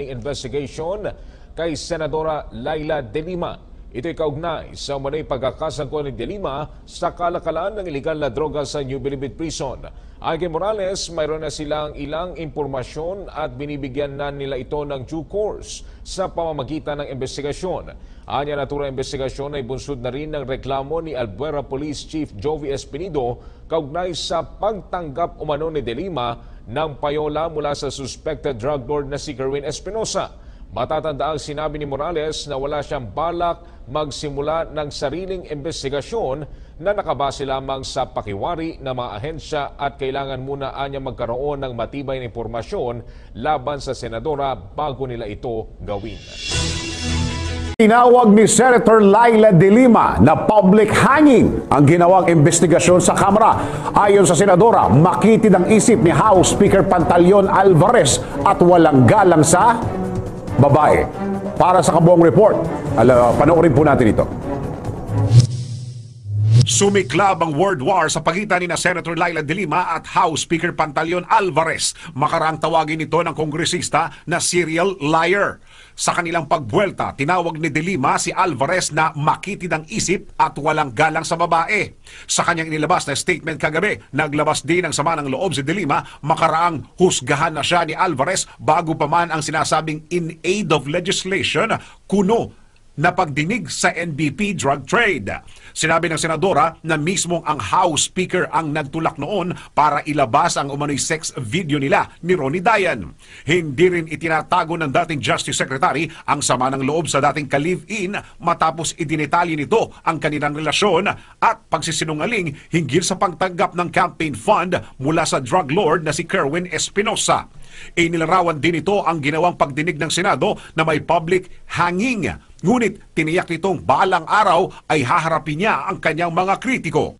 investigation kay Senadora Laila De Lima. Ito'y kaugnay sa manay pagkakasangko ni De Lima sa kalakalan ng iligal na droga sa New Bilibid Prison. Kay Morales, mayroon na silang ilang impormasyon at binibigyan na nila ito ng due course sa pamamagitan ng investigasyon. Anya natura investigasyon ay bunsod na rin ng reklamo ni Albuera Police Chief Jovi Espinido kaugnay sa pagtanggap umano ni De Lima ng payola mula sa suspected drug lord na si Kerwin Espinosa. Matatanda ang sinabi ni Morales na wala siyang balak magsimula ng sariling investigasyon na nakabase lamang sa pakiwari ng mga ahensya at kailangan muna anya magkaroon ng matibay na impormasyon laban sa senadora bago nila ito gawin. Tinawag ni Senator Laila De Lima na public hanging ang ginawang investigasyon sa Kamara. Ayon sa Senadora, makitid ang isip ni House Speaker Pantaleon Alvarez at walang galang sa babae. Para sa kabuong report, ala, panoorin po natin ito. Sumiklab ang word war sa pagitan ni na Senator Laila De Lima at House Speaker Pantaleon Alvarez. Makarang tawagin ito ng kongresista na serial liar. Sa kanilang pagbuelta, tinawag ni De Lima si Alvarez na makitid ang isip at walang galang sa babae. Sa kanyang inilabas na statement kagabi, naglabas din ng sama ng loob si De Lima, makaraang husgahan na siya ni Alvarez bago pa man ang sinasabing in aid of legislation, kuno na pagdinig sa NBP drug trade. Sinabi ng senadora na mismong ang House Speaker ang nagtulak noon para ilabas ang umano'y sex video nila ni Ronnie Dayan. Hindi rin itinatago ng dating Justice Secretary ang sama ng loob sa dating ka-live-in matapos idinetalye nito ang kanilang relasyon at pagsisinungaling hinggil sa pagtanggap ng campaign fund mula sa drug lord na si Kerwin Espinosa. Inilarawan din ito ang ginawang pagdinig ng Senado na may public hanging Ngunit tiniyak nitong balang araw ay haharapin niya ang kanyang mga kritiko.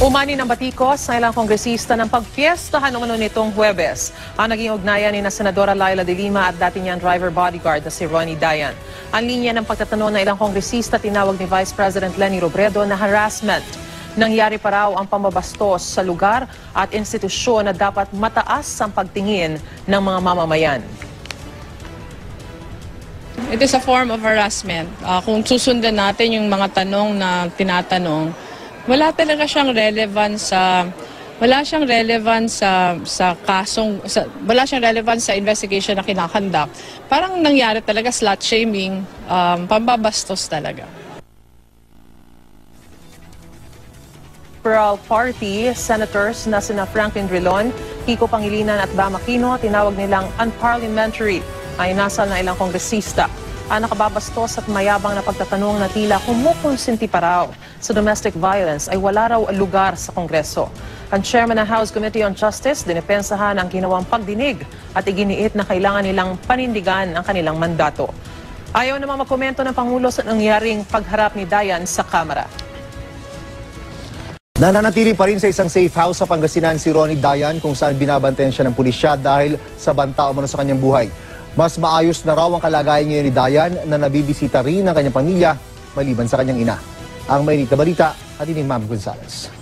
Umani ng batikos ng ilang kongresista ng pagpiestahan umano nitong Huwebes. Ang naging ugnayan ni na Senadora Laila de Lima at dati niyang driver bodyguard na si Ronnie Dayan. Ang linya ng pagtatanong ng ilang kongresista tinawag ni Vice President Lenny Robredo na harassment. Nangyari pa raw ang pamabastos sa lugar at institusyon na dapat mataas ang pagtingin ng mga mamamayan. It is a form of harassment. Ah, kung susundan natin yung mga tanong na tinatanong, wala talaga siyang relevance sa wala siyang relevance sa sa kasong sa, wala siyang relevance sa investigation na kinakandak. Parang nangyari talaga slut shaming, um, pambabastos talaga. Liberal Party Senators na sina Franklin Drilon, Kiko Pangilinan at Bam Aquino tinawag nilang unparliamentary ay nasal na ilang kongresista. Ang nakababastos at mayabang na pagtatanong na tila kumukonsinti pa raw sa domestic violence ay wala raw lugar sa Kongreso. Ang chairman ng House Committee on Justice dinipensahan ang ginawang pagdinig at iginiit na kailangan nilang panindigan ang kanilang mandato. Ayaw naman magkomento ng Pangulo sa nangyaring pagharap ni Dayan sa Kamara. Nananatili pa rin sa isang safe house sa Pangasinan si Ronnie Dayan kung saan binabantayan siya ng pulisya dahil sa banta umano sa kanyang buhay. Mas maayos na raw ang kalagayan ngayon ni Dayan na nabibisita rin ng kanyang pamilya maliban sa kanyang ina. Ang mainit na balita at ni Ma'am Gonzales.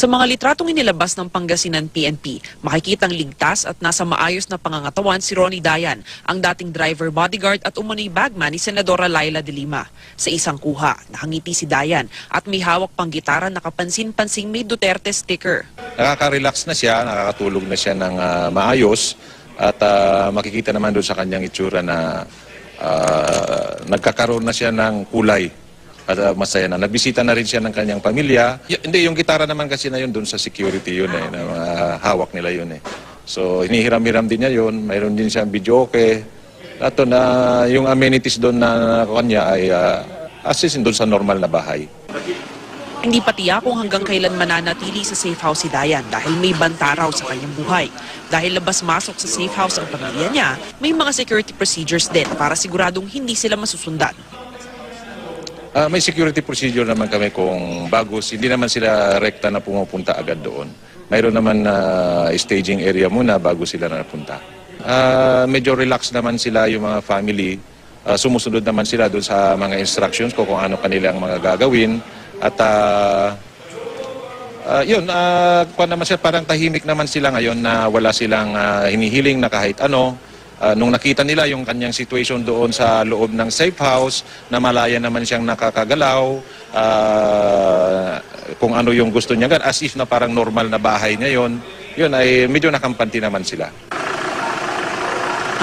Sa mga litratong inilabas ng Pangasinan PNP, makikitang ligtas at nasa maayos na pangangatawan si Ronnie Dayan, ang dating driver bodyguard at umano'y bagman ni Senadora Laila de Lima. Sa isang kuha, nakangiti si Dayan at may hawak pang gitara na kapansin-pansing may Duterte sticker. nakaka-relax na siya, nakakatulog na siya ng ah, maayos at ah, makikita naman doon sa kanyang itsura na ah, nagkakaroon na siya ng kulay at ah, masaya na. Nagbisita na rin siya ng kanyang pamilya. Y- hindi, yung gitara naman kasi na yun doon sa security yun eh, na mga hawak nila yun eh. So hinihiram-hiram din niya yun, mayroon din siyang video okay. Ato na yung amenities doon na kanya ay uh, assist doon sa normal na bahay. Hindi pa tiyak kung hanggang kailan mananatili sa safe house si Dayan dahil may banta raw sa kanyang buhay. Dahil labas-masok sa safe house ang pamilya niya, may mga security procedures din para siguradong hindi sila masusundan. Ah, may security procedure naman kami kung bago, hindi naman sila rekta na pumupunta agad doon. Mayroon naman na staging area muna bago sila napunta. Ah, medyo relax naman sila yung mga family. Ah, sumusunod naman sila doon sa mga instructions ko kung ano kanilang mga gagawin. At ah, Ah, yun, uh, naman sir, parang tahimik naman sila ngayon na wala silang ah, hinihiling na kahit ano. Ah, nung nakita nila yung kanyang situation doon sa loob ng safe house, na malaya naman siyang nakakagalaw, ah, kung ano yung gusto niya, as if na parang normal na bahay niya yun, yun ay medyo nakampanti naman sila.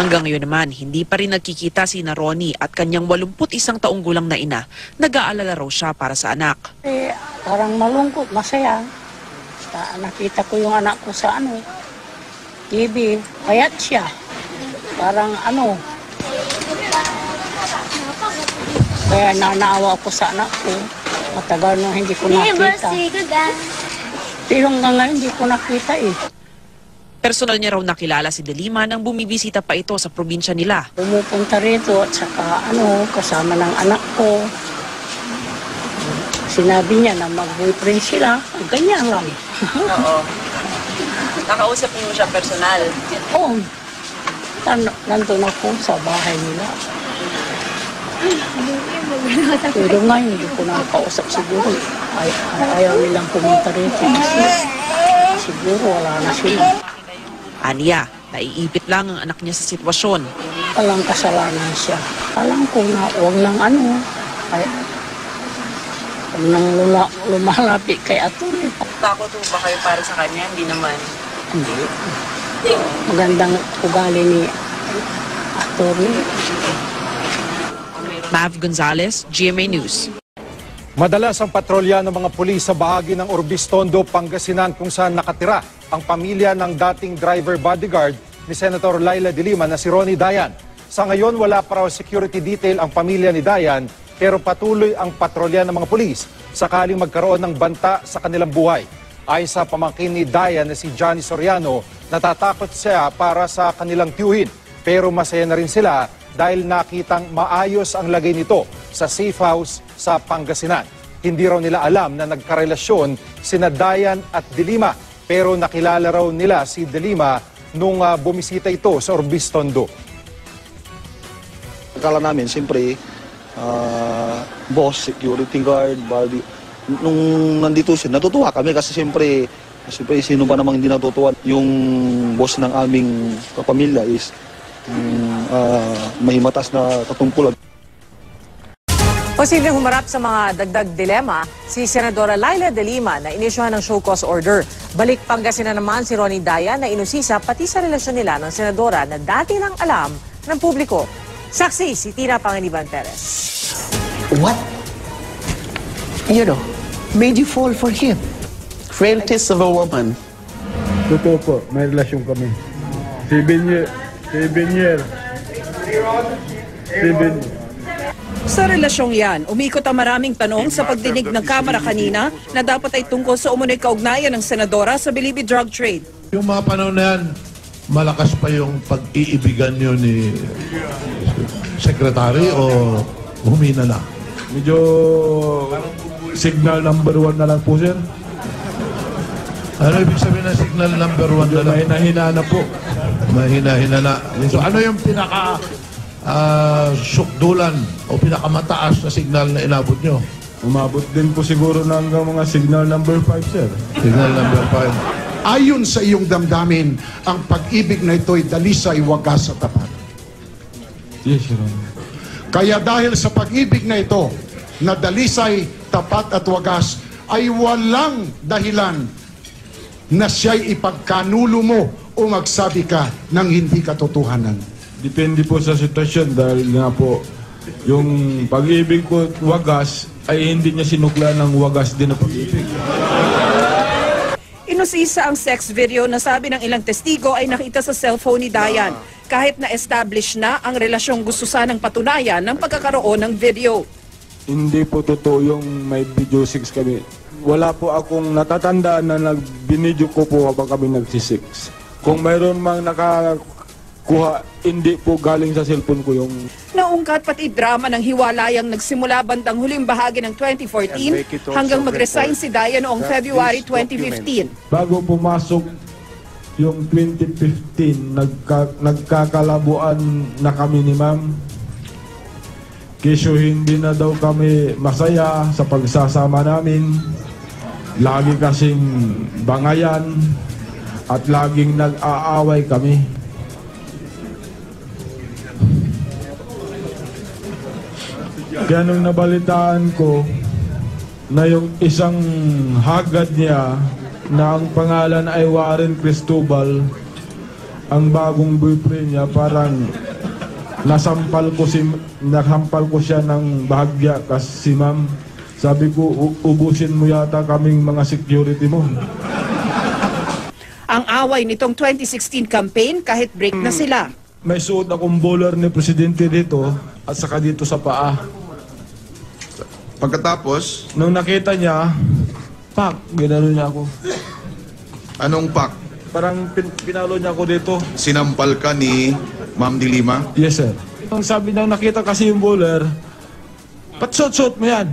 Hanggang ngayon naman, hindi pa rin nagkikita si na Ronnie at kanyang 81 taong gulang na ina. Nag-aalala raw siya para sa anak. Eh, parang malungkot, masaya. Sa, nakita ko yung anak ko sa ano, TV, payat siya. Parang ano, kaya nanaawa ako sa anak ko. Matagal nung hindi ko nakita. Pero hanggang ngayon hindi ko nakita eh. Personal niya raw nakilala si Delima nang bumibisita pa ito sa probinsya nila. Pumupunta rito at saka ano, kasama ng anak ko. Sinabi niya na mag-boyfriend sila. Ganyan lang. Oo. Nakausap niyo siya personal. Oo. Tan- nandun ako sa bahay nila. Pero ngayon, hindi ko nakakausap siguro. Ay, ayaw nilang pumunta rito. Kasi siguro wala na sila. Aniya, naiipit lang ang anak niya sa sitwasyon. Walang kasalanan siya. Alam ko na huwag nang ano. Ay, huwag nang lula, lumalapit kay Atty. Takot ba kayo para sa kanya? Hindi naman. Hindi. Magandang ugali ni Atty. Mav Gonzalez, GMA News. Madalas ang patrolya ng mga pulis sa bahagi ng Orbistondo, Pangasinan kung saan nakatira ang pamilya ng dating driver bodyguard ni Senator Laila de Lima na si Ronnie Dayan. Sa ngayon, wala pa raw security detail ang pamilya ni Dayan pero patuloy ang patrolya ng mga pulis sakaling magkaroon ng banta sa kanilang buhay. Ayon sa pamangkin ni Dayan na si Johnny Soriano, natatakot siya para sa kanilang tiyuhin pero masaya na rin sila dahil nakitang maayos ang lagay nito sa safe house sa Pangasinan. Hindi raw nila alam na nagkarelasyon sina Dayan at Dilima pero nakilala raw nila si Dilima nung ah, bumisita ito sa Orbistondo. Akala namin, siyempre, ah, boss, security guard, body. Nung nandito siya, natutuwa kami kasi siyempre, siyempre sino ba namang hindi natutuwa? Yung boss ng aming kapamilya is um, ah, may matas na katungkulan. Posibleng humarap sa mga dagdag dilema si Senadora Laila de Lima na inisyuhan ng show cause order. Balik Pangasinan naman si Ronnie Dayan na inusisa pati sa relasyon nila ng Senadora na dati nang alam ng publiko. Saksi si Tina Pangiliban Perez. What, you know, made you fall for him? Frailties of a woman. Totoo po, may relasyon kami. Seven year, seven year. Seven Sa relasyong yan, umikot ang maraming tanong sa pagdinig ng Kamara kanina na dapat ay tungkol sa umunoy kaugnayan ng Senadora sa Bilibi drug trade. Yung mga panahon na yan, malakas pa yung pag-iibigan nyo ni Secretary o humina na? Medyo signal number one na lang po, sir. Ano ibig sabihin ng signal number one na lang? Mahina-hina na po. Mahina-hina na. So ano yung pinaka ah, sukdulan o pinakamataas na signal na inabot nyo? Umabot din po siguro ng hanggang mga signal number 5, sir. Signal number 5. Ayon sa iyong damdamin, ang pag-ibig na ito'y dalisay wagas sa tapat. Yes, Your Honor. Kaya dahil sa pag-ibig na ito, na dalisay, tapat at wagas, ay walang dahilan na siya'y ipagkanulo mo o magsabi ka ng hindi katotohanan. Depende po sa sitwasyon dahil nga po yung pag-ibig ko at wagas ay hindi niya sinukla ng wagas din na pag-ibig. Inusisa ang sex video na sabi ng ilang testigo ay nakita sa cellphone ni Dayan kahit na-establish na ang relasyong gusto sanang patunayan ng pagkakaroon ng video. Hindi po totoo yung may video 6 kami. Wala po akong natatandaan na nagbinidyo ko po habang kami nagsisix. Kung mayroon mang nakakuha, hindi po galing sa cellphone ko yung Naungkat pati drama ng hiwalayang nagsimula bandang huling bahagi ng 2014 hanggang mag-resign si Dayan noong February 2015. Bago pumasok yung 2015, nagka, nagkakalabuan na kami ni ma'am. Kesyo hindi na daw kami masaya sa pagsasama namin. lagi kasing bangayan at laging nag-aaway kami. Kaya nung nabalitaan ko na yung isang hagad niya na ang pangalan ay Warren Cristobal, ang bagong boyfriend niya parang nasampal ko si nasampal ko siya ng bahagya kasi si ma'am. Sabi ko "U- ubusin mo yata kaming mga security mo. Ang away nitong 2016 campaign kahit break na sila. may suot akong bowler ni presidente dito at saka dito sa paa. Pagkatapos, nung nakita niya pak ginano niya ako. anong pak? parang pin, pinalo niya ako dito. Sinampal ka ni Ma'am Dilima? Yes, sir. Ang sabi nang nakita kasi yung bowler, patsot-sot mo yan.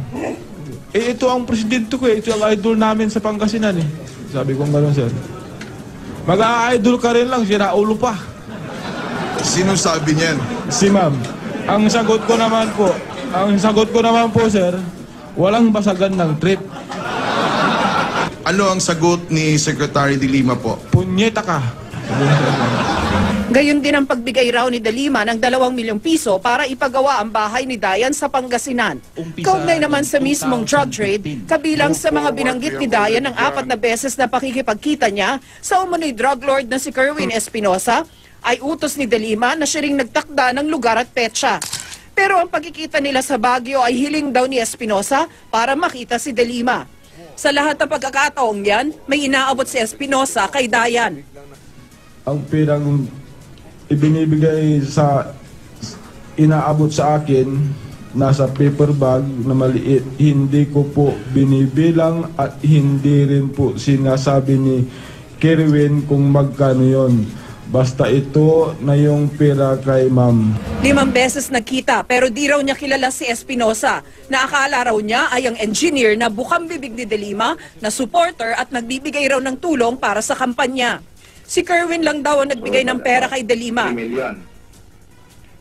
Eh, ito ang presidente ko eh. Ito ang idol namin sa Pangasinan eh. Sabi ko gano'n, sir. Mag-a-idol ka rin lang, sira ulo pa. Sino sabi niyan? Si ma'am. Ang sagot ko naman po, ang sagot ko naman po, sir, walang basagan ng trip. Ano ang sagot ni Secretary Dilima po? Punyeta ka. Gayon din ang pagbigay raw ni Dalima ng 2 milyong piso para ipagawa ang bahay ni Dayan sa Pangasinan. Kaugnay naman sa mismong drug trade, kabilang sa mga binanggit ni Dayan ng apat na beses na pakikipagkita niya sa umano'y drug lord na si Kerwin Espinosa, ay utos ni Dalima na siya ring nagtakda ng lugar at petsa. Pero ang pagkikita nila sa Baguio ay hiling daw ni Espinosa para makita si Dalima. Sa lahat ng pagkakataong yan, may inaabot si Espinosa kay Dayan. ang pirang ibinibigay sa inaabot sa akin nasa paper bag na maliit. Hindi ko po binibilang at hindi rin po sinasabi ni Kerwin kung magkano yon basta ito na yung pera kay ma'am. Limang beses nagkita pero di raw niya kilala si Espinosa. Na akala raw niya ay ang engineer na bukang bibig ni Delima na supporter at nagbibigay raw ng tulong para sa kampanya. Si Kerwin lang daw ang nagbigay ng pera kay Delima.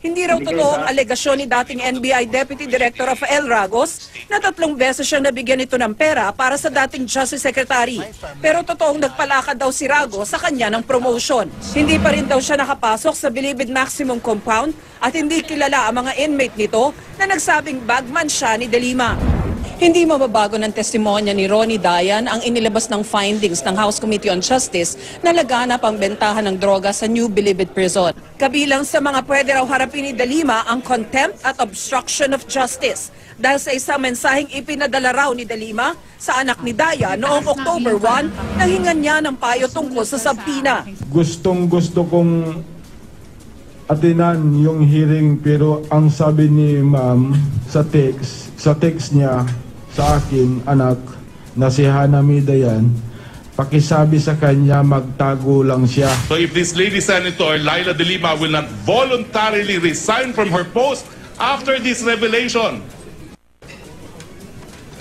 Hindi raw totoo ang alegasyon ni dating NBI Deputy Director Rafael Ragos na tatlong beses siyang nabigyan ito ng pera para sa dating Justice Secretary. Pero totoong nagpalakad daw si Ragos sa kanya ng promotion. Hindi pa rin daw siya nakapasok sa Bilibid Maximum Compound at hindi kilala ang mga inmate nito na nagsabing bagman siya ni Delima. Hindi mababago ng testimonya ni Ronnie Dayan ang inilabas ng findings ng House Committee on Justice na laganap ang bentahan ng droga sa New Bilibid Prison. Kabilang sa mga pwede raw harapin ni Dalima ang contempt at obstruction of justice dahil sa isang mensaheng ipinadala raw ni Dalima sa anak ni Daya noong October 1 nang hingan niya ng payo tungkol sa sabpina. gustong gusto kong atinan yung hearing pero ang sabi ni ma'am sa text sa text niya sa akin anak na si Hanami Dayan pakisabi sa kanya magtago lang siya So if this lady senator, Laila De Lima, will not voluntarily resign from her post after this revelation,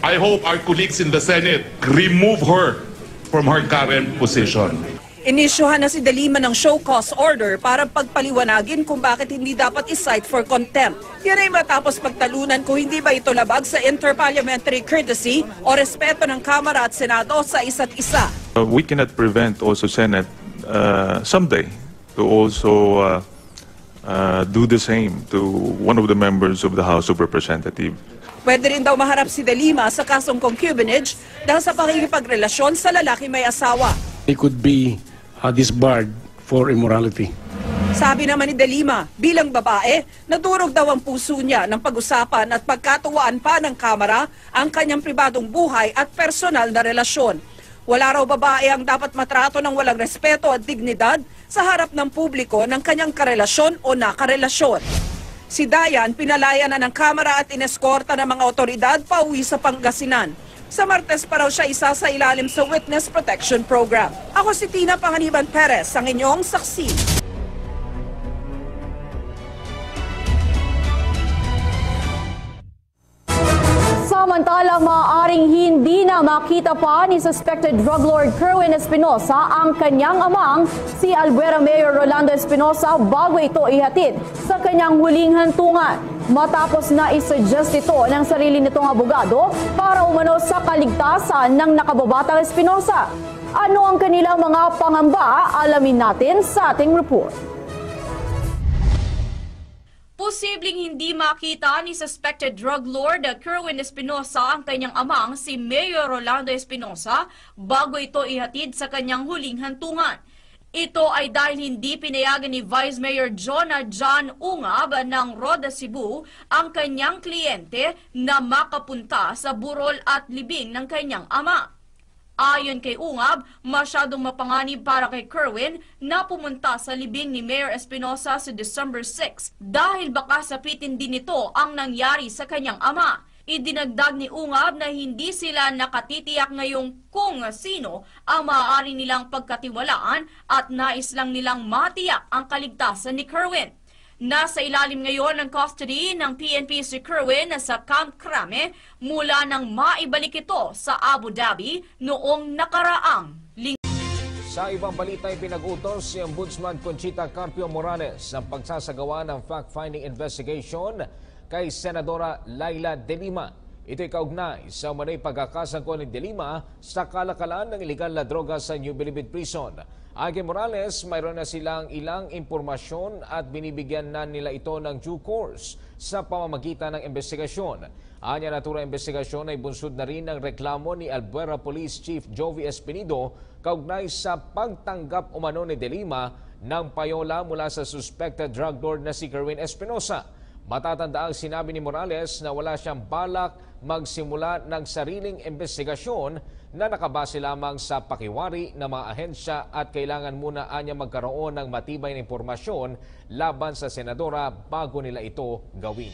I hope our colleagues in the Senate remove her from her current position. Inisyuhan na si Dalima ng show cause order para pagpaliwanagin kung bakit hindi dapat isight for contempt. Yan ay matapos pagtalunan kung hindi ba ito labag sa interparliamentary courtesy o respeto ng Kamara at Senado sa isa't isa. Uh, we cannot prevent also Senate uh, someday to also uh, uh, do the same to one of the members of the House of Representatives. Pwede rin daw maharap si Dalima sa kasong concubinage dahil sa pakikipagrelasyon sa lalaki may asawa. He could be uh, disbarred for immorality. Sabi naman ni Delima, bilang babae, nadurog daw ang puso niya ng pag-usapan at pagkatuwaan pa ng Kamara ang kanyang pribadong buhay at personal na relasyon. Wala raw babae ang dapat matrato ng walang respeto at dignidad sa harap ng publiko ng kanyang karelasyon o nakarelasyon. Si Dayan pinalaya na ng Kamara at ineskorta ng mga otoridad pauwi sa Pangasinan. Sa Martes pa raw siya isa sa ilalim sa Witness Protection Program. Ako si Tina Panganiban Perez, ang inyong saksi. Samantala, maaaring hindi na makita pa ni suspected drug lord Kerwin Espinosa ang kanyang amang si Albuera Mayor Rolando Espinosa bago ito ihatid sa kanyang huling hantungan. matapos na isuggest ito ng sarili nitong abogado para umano sa kaligtasan ng nakababatang Espinosa. Ano ang kanilang mga pangamba? Alamin natin sa ating report. Posibleng hindi makita ni suspected drug lord Kerwin Espinosa ang kanyang amang si Mayor Rolando Espinosa bago ito ihatid sa kanyang huling hantungan. Ito ay dahil hindi pinayagan ni Vice Mayor Jonah John Ungab ng Roda Cebu ang kanyang kliyente na makapunta sa burol at libing ng kanyang ama. Ayon kay Ungab, masyadong mapanganib para kay Kerwin na pumunta sa libing ni Mayor Espinosa sa December 6 dahil baka sapitin din nito ang nangyari sa kanyang ama. Idinagdag ni Ungab na hindi sila nakatitiyak ngayong kung sino ang maaari nilang pagkatiwalaan at nais lang nilang matiyak ang kaligtasan ni Kerwin. Nasa ilalim ngayon ng custody ng PNP si Kerwin sa Camp Crame mula nang maibalik ito sa Abu Dhabi noong nakaraang linggo. Sa ibang balita ay pinag-utos si Ombudsman Conchita Carpio Morales ang pagsasagawa ng fact-finding investigation kay Senadora Laila De Lima. Ito'y kaugnay sa manay pagkakasangko ni De Lima sa kalakalan ng iligal na droga sa New Bilibid Prison. Ayon Morales, mayroon na silang ilang impormasyon at binibigyan na nila ito ng due course sa pamamagitan ng investigasyon. Anya natura investigasyon ay bunsod na rin ng reklamo ni Albuera Police Chief Jovi Espinido kaugnay sa pagtanggap umano ni De Lima ng payola mula sa suspected drug lord na si Kerwin Espinosa. Matatanda ang sinabi ni Morales na wala siyang balak magsimula ng sariling investigasyon na nakabase lamang sa pakiwari ng mga ahensya at kailangan muna anya magkaroon ng matibay na impormasyon laban sa senadora bago nila ito gawin.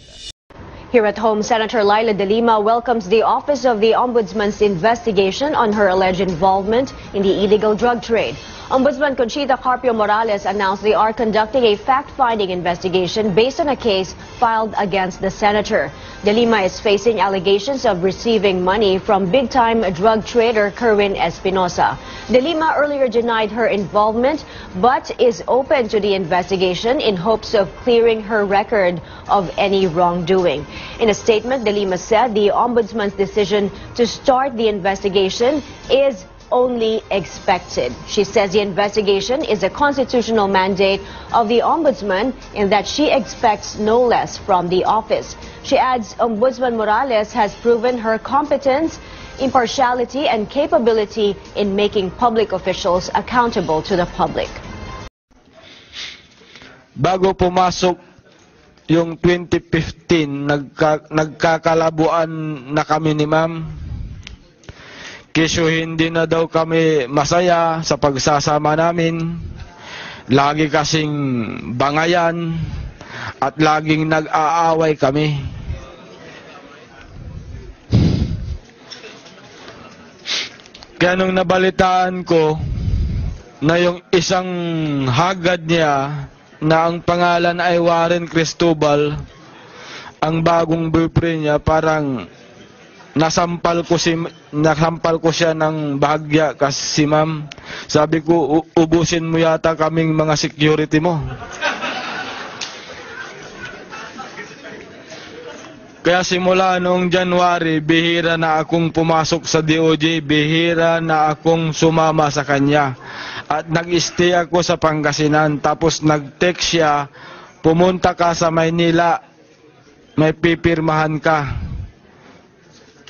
Here at home, Senator Laila De Lima welcomes the Office of the Ombudsman's investigation on her alleged involvement in the illegal drug trade. Ombudsman Conchita Carpio Morales announced they are conducting a fact-finding investigation based on a case filed against the senator. De Lima is facing allegations of receiving money from big-time drug trader Kerwin Espinosa. De Lima earlier denied her involvement but is open to the investigation in hopes of clearing her record of any wrongdoing. In a statement, De Lima said the Ombudsman's decision to start the investigation is only expected. She says the investigation is a constitutional mandate of the Ombudsman in that she expects no less from the office. She adds Ombudsman Morales has proven her competence, impartiality, and capability in making public officials accountable to the public. Bago pumasok yung 2015, nagka, nagkakalabuan na kami ni ma'am. Kesyo hindi na daw kami masaya sa pagsasama namin. Lagi kasing bangayan at laging nag-aaway kami. Kaya nung nabalitaan ko na yung isang hagad niya na ang pangalan ay Warren Cristobal, ang bagong boyfriend niya parang nasampal ko si nasampal ko siya ng bahagya kasi si ma'am. Sabi ko "U- ubusin mo yata kaming mga security mo Kaya simula noong January, bihira na akong pumasok sa DOJ, bihira na akong sumama sa kanya. At nag-stay ako sa Pangasinan, tapos nag-text siya, pumunta ka sa Maynila, may pipirmahan ka.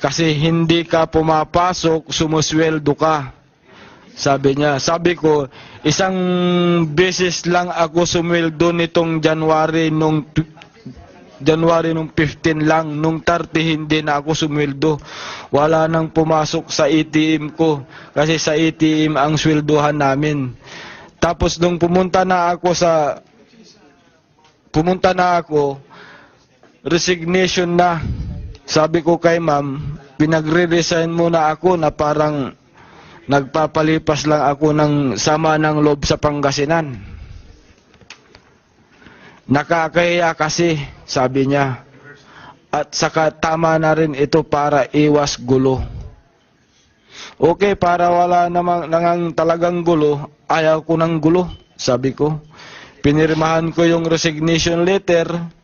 Kasi hindi ka pumapasok, sumusweldo ka. Sabi niya, sabi ko, isang beses lang ako sumweldo nitong January nung January nung 15 lang, nung 30 hindi na ako sumweldo. Wala nang pumasok sa ATM ko kasi sa ATM ang sweldohan namin. Tapos nung pumunta na ako sa pumunta na ako resignation na. Sabi ko kay ma'am, pinagre-resign muna ako na parang nagpapalipas lang ako ng sama ng loob sa Pangasinan. Nakakahiya kasi, sabi niya. At saka tama na rin ito para iwas gulo. Okay, para wala namang nangang talagang gulo, ayaw ko ng gulo, sabi ko. Pinirmahan ko yung resignation letter.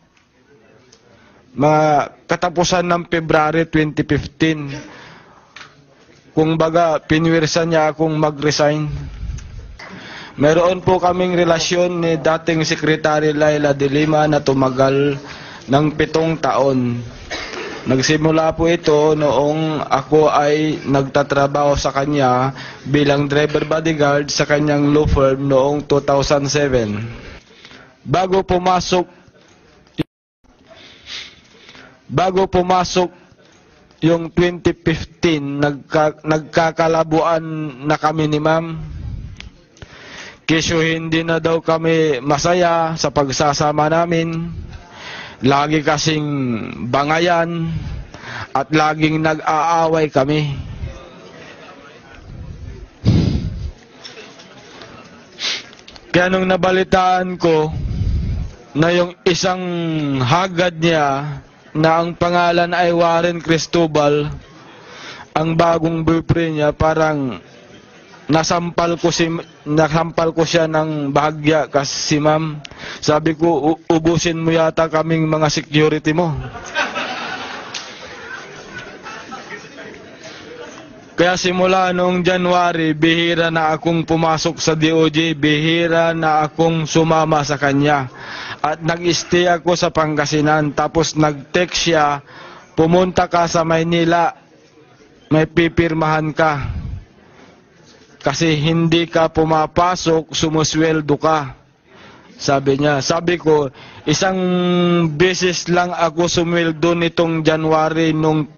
mga katapusan ng February 2015. Kung baga, pinwirsan niya akong mag-resign. Meron po kaming relasyon ni dating Secretary Laila de Lima na tumagal ng pitong taon. Nagsimula po ito noong ako ay nagtatrabaho sa kanya bilang driver bodyguard sa kanyang law firm noong 2007. Bago pumasok bago pumasok yung 2015, nagka, nagkakalabuan na kami ni ma'am. Kesyo hindi na daw kami masaya sa pagsasama namin. Lagi kasing bangayan at laging nag-aaway kami. Kaya nung nabalitaan ko na yung isang hagad niya na ang pangalan ay Warren Cristobal, ang bagong boyfriend niya parang nasampal ko si nasampal ko siya ng bahagya kasi si ma'am sabi ko "U- ubusin mo yata kaming mga security mo Kaya simula noong January, bihira na akong pumasok sa DOJ, bihira na akong sumama sa kanya. At nag-stay ako sa Pangasinan, tapos nag-text siya, pumunta ka sa Maynila, may pipirmahan ka. Kasi hindi ka pumapasok, sumusweldo ka. Sabi niya, sabi ko, isang beses lang ako sumweldo nitong January nung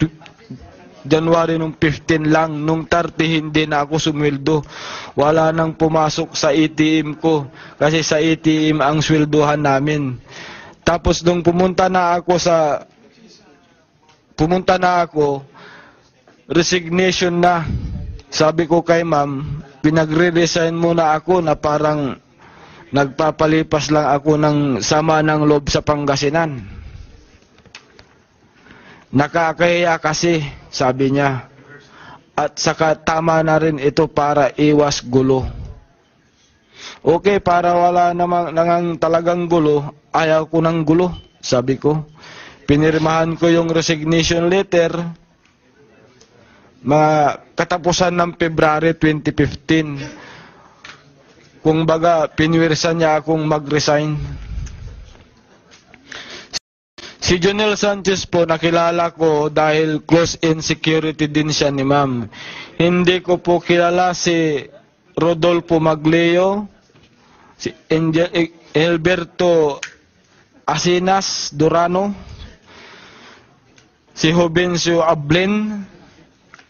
January nung 15 lang, nung 30 hindi na ako sumweldo. Wala nang pumasok sa ATM ko kasi sa ATM ang sweldohan namin. Tapos nung pumunta na ako sa pumunta na ako resignation na. Sabi ko kay ma'am, pinagre-resign muna ako na parang nagpapalipas lang ako ng sama ng loob sa Pangasinan. Nakakahiya kasi, sabi niya. At saka tama na rin ito para iwas gulo. Okay, para wala namang nangang talagang gulo, ayaw ko ng gulo, sabi ko. Pinirmahan ko yung resignation letter, mga katapusan ng February 2015. Kung baga, pinwirsan niya akong mag-resign. Si Jonel Sanchez po nakilala ko dahil close in security din siya ni ma'am. Hindi ko po kilala si Rodolfo Magleo, si Angel, Alberto Asinas Durano, si Jovencio Ablin,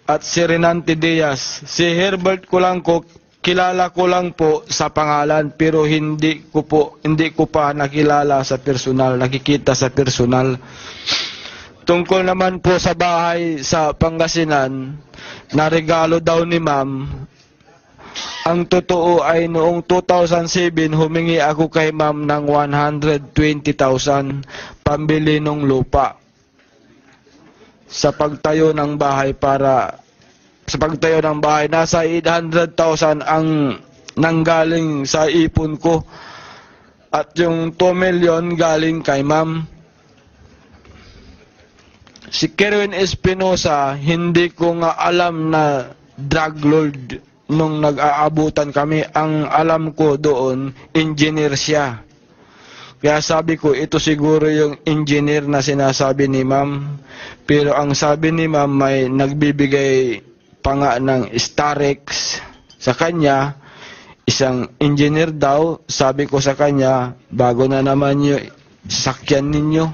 at si Renante Diaz. Si Herbert ko lang ko kilala ko lang po sa pangalan pero hindi ko po hindi ko pa nakilala sa personal, nakikita sa personal. Tungkol naman po sa bahay sa Pangasinan, na regalo daw ni ma'am. Ang totoo ay noong 2007 humingi ako kay ma'am ng 120,000 pambili ng lupa sa pagtayo ng bahay para sa pagtayo ng bahay. Nasa 800,000 ang nanggaling sa ipon ko. At yung 2 million galing kay ma'am. Si Kerwin Espinosa, hindi ko nga alam na drug lord nung nag-aabutan kami. Ang alam ko doon, engineer siya. Kaya sabi ko, ito siguro yung engineer na sinasabi ni ma'am. Pero ang sabi ni ma'am may nagbibigay pa nga ng Starex sa kanya, isang engineer daw, sabi ko sa kanya, bago na naman yung sasakyan ninyo.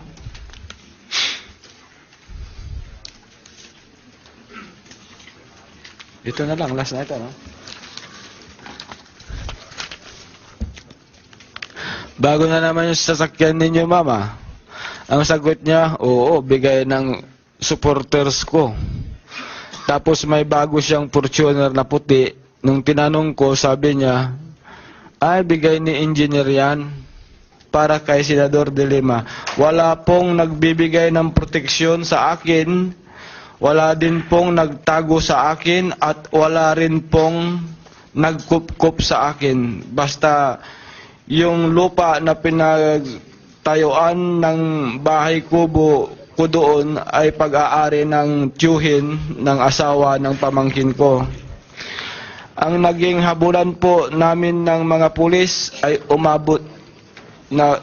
Ito na lang, last na ito, no? Bago na naman yung sasakyan ninyo, mama. Ang sagot niya, oo, bigay ng supporters ko. Tapos may bago siyang Fortuner na puti. Nung tinanong ko, sabi niya, ay bigay ni engineer yan para kay Senador De Lima. Wala pong nagbibigay ng proteksyon sa akin, wala din pong nagtago sa akin at wala rin pong nagkup-kup sa akin. Basta yung lupa na pinagtayuan ng bahay kubo ko doon ay pag-aari ng tiyuhin ng asawa ng pamangkin ko. Ang naging habulan po namin ng mga pulis ay umabot na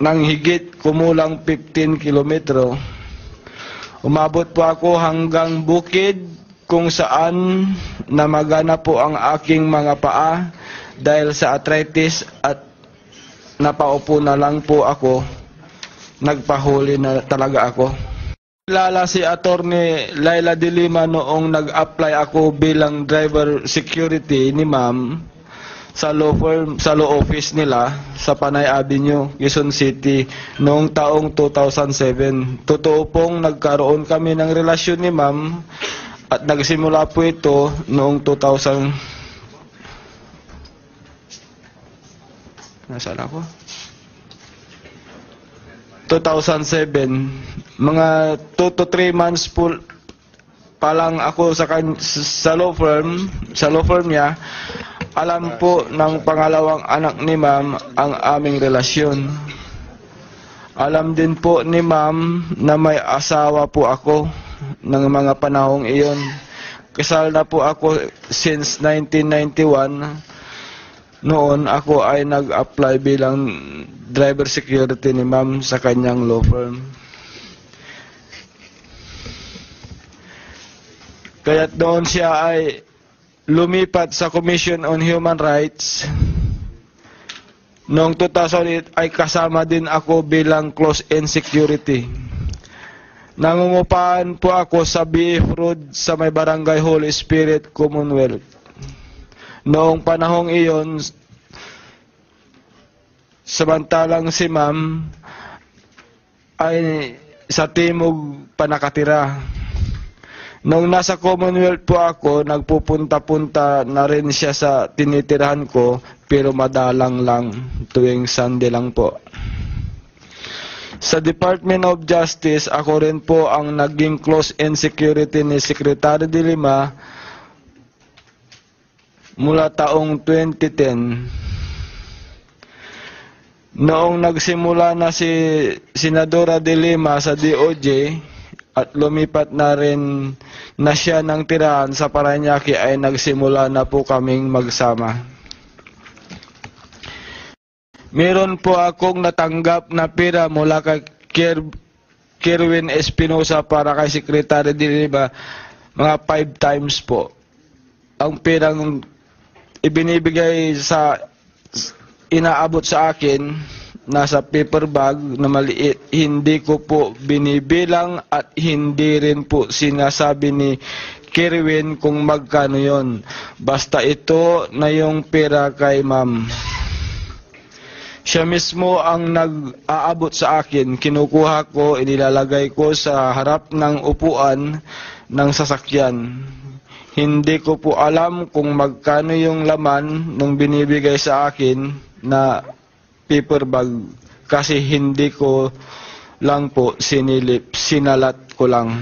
ng higit kumulang 15 kilometro. Umabot po ako hanggang bukid kung saan namagana po ang aking mga paa dahil sa arthritis at napaupo na lang po ako. Nagpahuli na talaga ako. Kilala si Attorney Laila De Lima noong nag-apply ako bilang driver security ni ma'am sa law firm, sa law office nila sa Panay Avenue, Quezon City noong taong 2007. Totoo pong nagkaroon kami ng relasyon ni ma'am at nagsimula po ito noong 2000 Nasaan ako? 2007. Mga 2 to 3 months po pa lang ako sa, kan- sa law firm, sa law firm niya, alam po ng pangalawang anak ni ma'am ang aming relasyon. Alam din po ni ma'am na may asawa po ako ng mga panahong iyon. Kasal na po ako since 1991. Noon ako ay nag-apply bilang driver security ni ma'am sa kanyang law firm. Kaya doon siya ay lumipat sa Commission on Human Rights. Noong 2008 ay kasama din ako bilang close in security. Nangungupahan po ako sa BF Road sa may barangay Holy Spirit Commonwealth. Noong panahong iyon, samantalang si ma'am ay sa timog pa nakatira. Nung nasa Commonwealth po ako, nagpupunta-punta na rin siya sa tinitirahan ko, pero madalang lang, tuwing Sunday lang po. Sa Department of Justice, ako rin po ang naging close in security ni Secretary de Lima mula taong 2010. Noong nagsimula na si Senadora de Lima sa DOJ at lumipat na rin na siya ng tirahan sa Paranaque ay nagsimula na po kaming magsama. Meron po akong natanggap na pira mula kay Ker Kerwin Espinosa para kay Secretary de Lima mga five times po. Ang pirang ibinibigay sa inaabot sa akin nasa paper bag na maliit. Hindi ko po binibilang at hindi rin po sinasabi ni Kerwin kung magkano yon. Basta ito na yung pera kay ma'am. Siya mismo ang nag-aabot sa akin. Kinukuha ko, inilalagay ko sa harap ng upuan ng sasakyan. Hindi ko po alam kung magkano yung laman nung binibigay sa akin na paper bag kasi hindi ko lang po sinilip, sinalat ko lang.